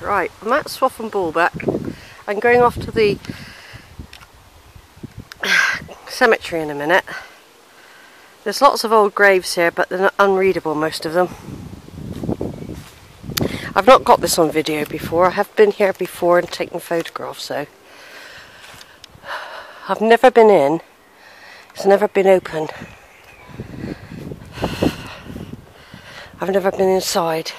Right, I'm at Swaffham Bulbeck. I'm going off to the cemetery in a minute. There's lots of old graves here, but they're unreadable, most of them. I've not got this on video before. I have been here before and taken photographs, so. I've never been in. It's never been open. I've never been inside.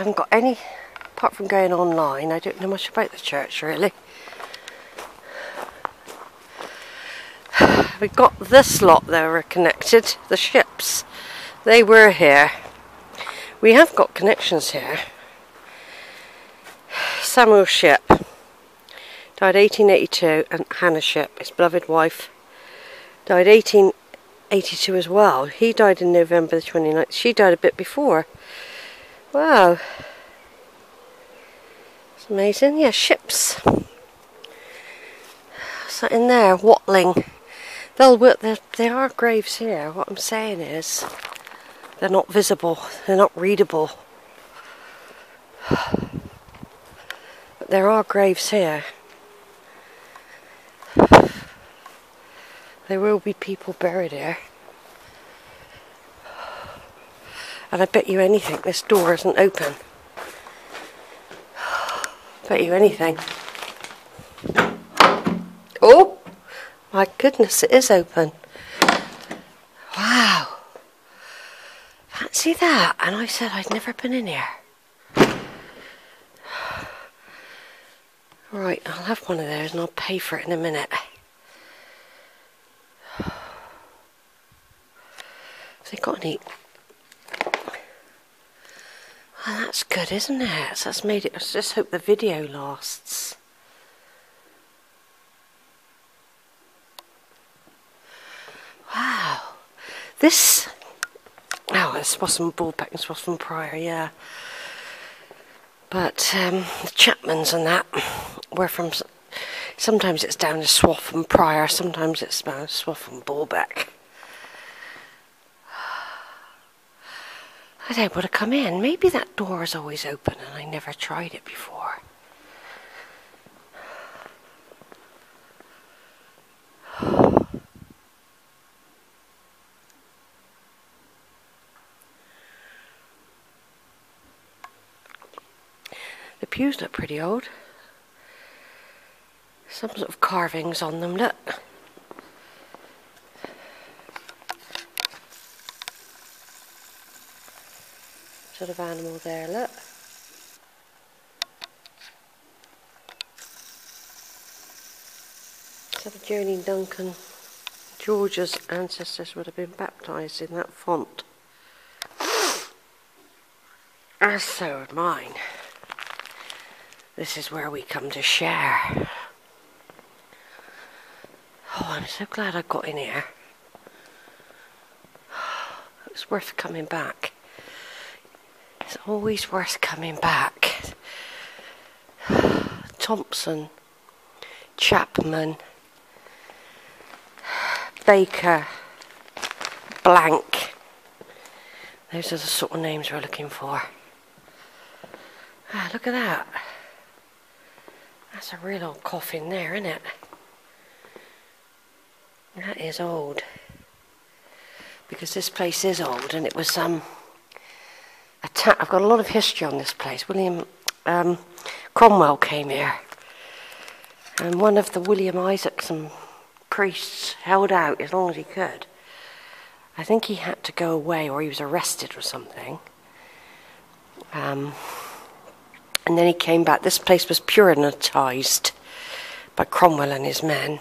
Haven't got any, apart from going online, I don't know much about the church really. We've got this lot that are connected, the ships. They were here. We have got connections here. Samuel Ship died 1882 and Hannah Ship, his beloved wife, died 1882 as well. He died in November the 29th. She died a bit before. Wow. It's amazing. Yeah, ships. In there, Watling. They'll work, there are graves here. What I'm saying is, they're not visible, they're not readable. But there are graves here. There will be people buried here. And I bet you anything this door isn't open. Bet you anything. Oh! My goodness, it is open. Wow. Fancy that. And I said I'd never been in here. Right, I'll have one of those and I'll pay for it in a minute. They got any? Well, that's good, isn't it? That's made it. I just hope the video lasts. Wow. This. Oh, Swaffham Bulbeck and Swaffham Prior, yeah. But um, the Chapmans and that were from. Sometimes it's down to Swaffham Prior, sometimes it's down to Swaffham Bulbeck. I was able to come in. Maybe that door is always open and I never tried it before. The pews look pretty old. Some sort of carvings on them, look. Sort of animal there, look. So the Jolene Duncan, George's ancestors would have been baptised in that font. As so would mine. This is where we come to share. Oh, I'm so glad I got in here. It's worth coming back. It's always worth coming back. Thompson, Chapman, Baker, Blank. Those are the sort of names we're looking for. Ah, look at that. That's a real old coffin there, isn't it? That is old. Because this place is old and it was um I've got a lot of history on this place. William um, Cromwell came here. And one of the William Isaacson priests held out as long as he could. I think he had to go away or he was arrested or something. Um, and then he came back. This place was Puritanized by Cromwell and his men.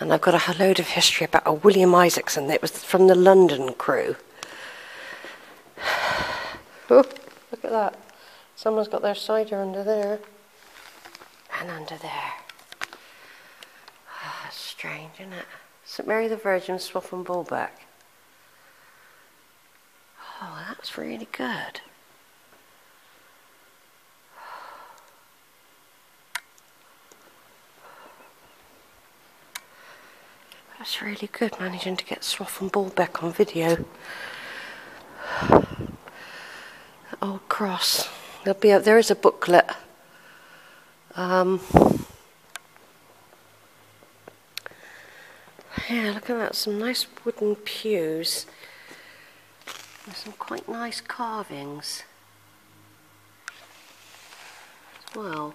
And I've got a load of history about a William Isaacson that was from the London crew. Oh, look at that. Someone's got their cider under there and under there. Oh, strange, isn't it? St. Mary the Virgin Swaffham and Oh, that's really good. That's really good, managing to get Swaff and on video. There'll be a, there is a booklet. Um, yeah, look at that. Some nice wooden pews. And some quite nice carvings as well.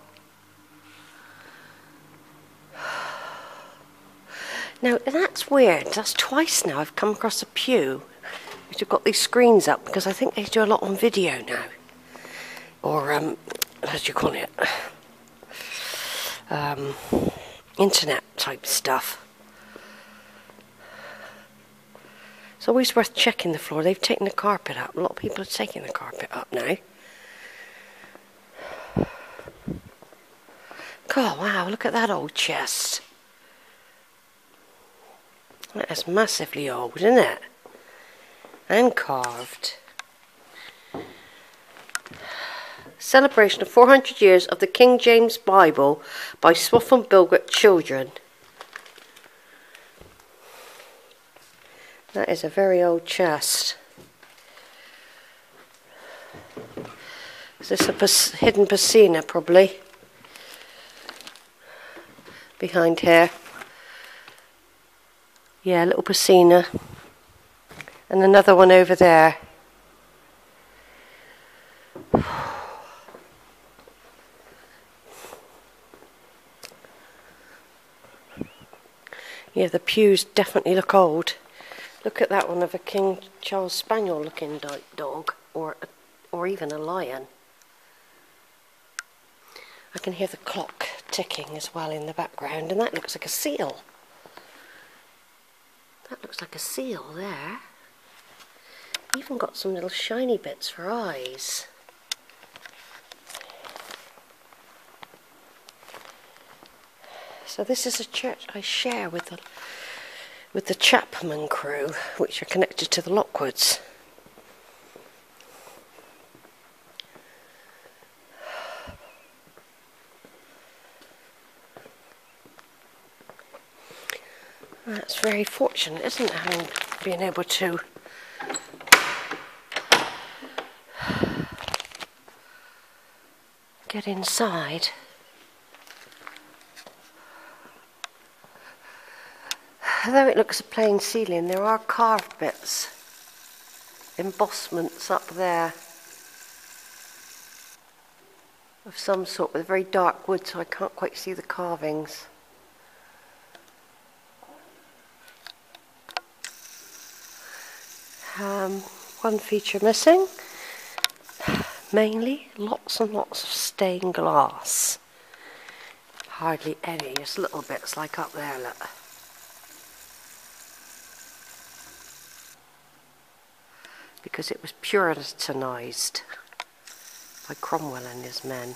Now that's weird. That's twice now I've come across a pew which have got these screens up because I think they do a lot on video now. Or, um, do you call it? Um, internet type stuff. It's always worth checking the floor. They've taken the carpet up. A lot of people are taking the carpet up now. God, wow, look at that old chest. That is massively old, isn't it? And carved. Celebration of 400 years of the King James Bible by Swaffham Bulbeck Children. That is a very old chest. Is this a hidden piscina, probably? Behind here. Yeah, a little piscina. And another one over there. Yeah, the pews definitely look old. Look at that one of a King Charles Spaniel looking dog, or, or even a lion. I can hear the clock ticking as well in the background, and that looks like a seal. That looks like a seal there. Even got some little shiny bits for eyes. So this is a church I share with the with the Chapman crew, which are connected to the Lockwoods. That's very fortunate, isn't it, having been able to get inside. Although it looks a plain ceiling, there are carved bits, embossments up there of some sort with very dark wood, so I can't quite see the carvings. Um, one feature missing. Mainly lots and lots of stained glass. Hardly any, just little bits like up there, look. Because it was puritanised by Cromwell and his men.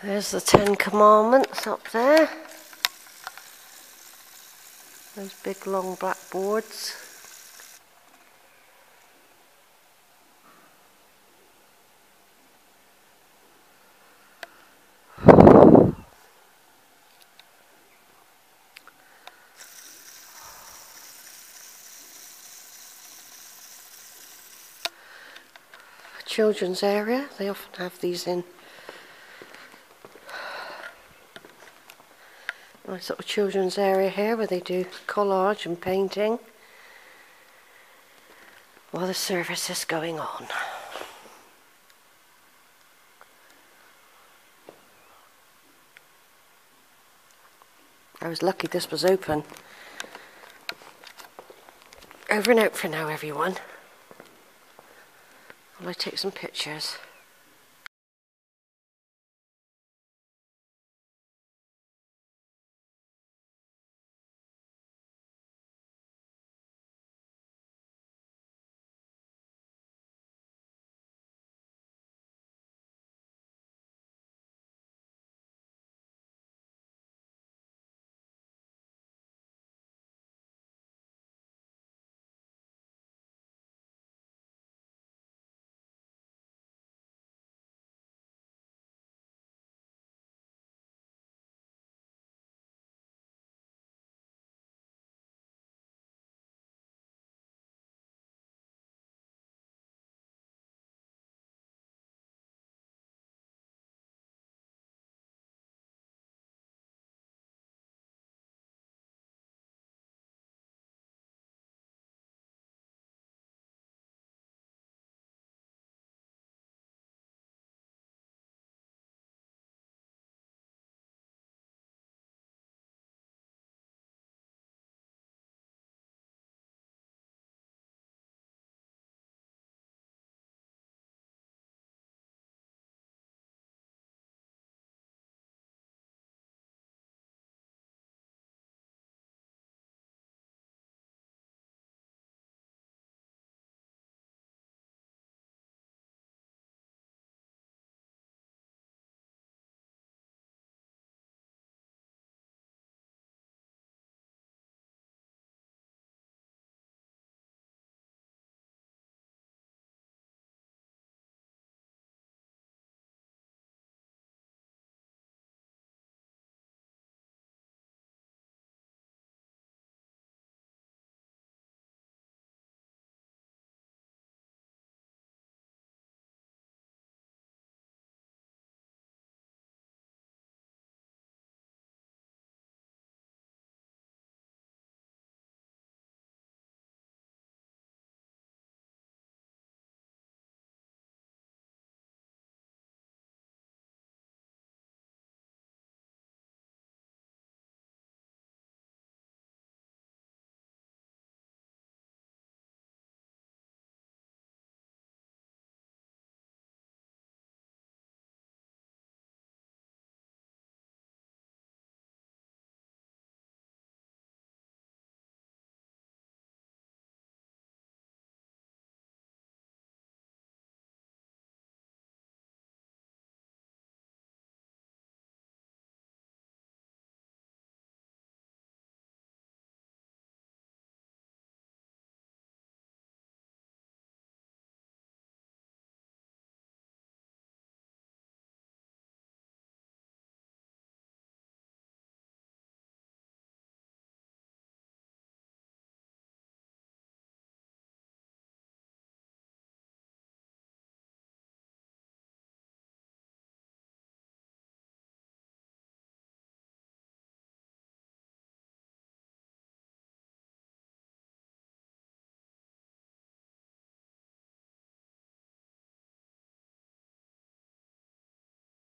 There's the Ten Commandments up there. Those big long blackboards. Children's area. They often have these in nice little children's area here where they do collage and painting while the service is going on. I was lucky this was open. Over and out for now, everyone. Will I take some pictures?